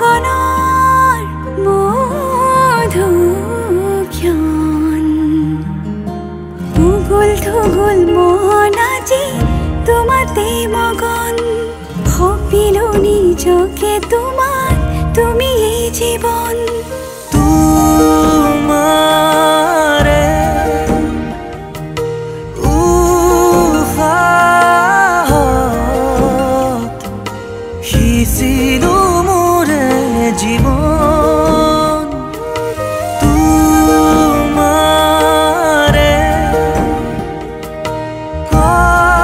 গণর মধুক্ষণ। উগুল থুগুল মনাজি তোমাতে মগন। ভপিল নিজকে তোমার তুমি এই জীবন। সিঁচিলো মোৰে জীৱন তোমাৰে কপালত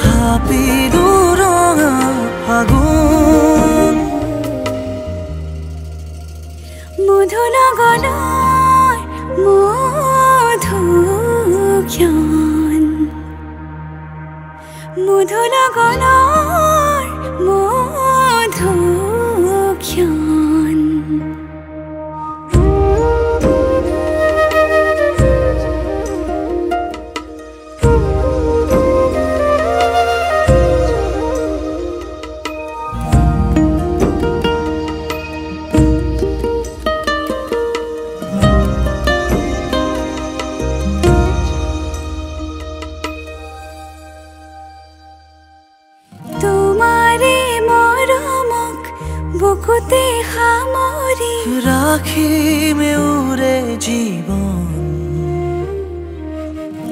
থাপিলো ৰঙা ফাগুন। মধু লগনৰ বুকুতে সামৰি ৰাখিমে উৰে জীৱন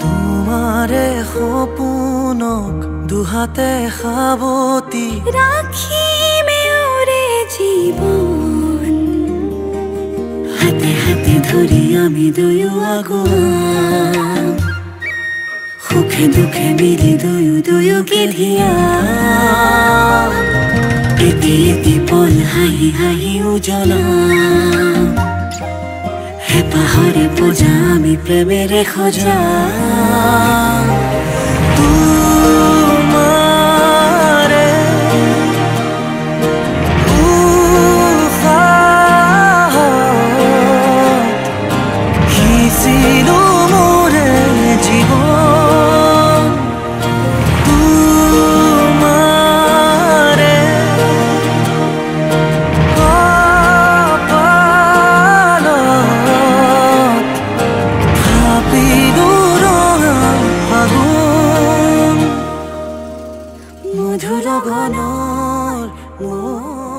তোমাৰে সপোনক দুহাতে সাৱতি ৰাখিমে ওৰে জীৱন হাতে হাতে ধৰি আমি দুয়ো আগুৱাম সুখে দুখে মিলি দুয়ো দুয়োকে ধিয়া ইতি ইতি পল হাহি হাহি উজলা হে পাহাড়ে পূজা আমি প্রেমের খোঁজা। তুই মধুৰ গণৰ মোৰ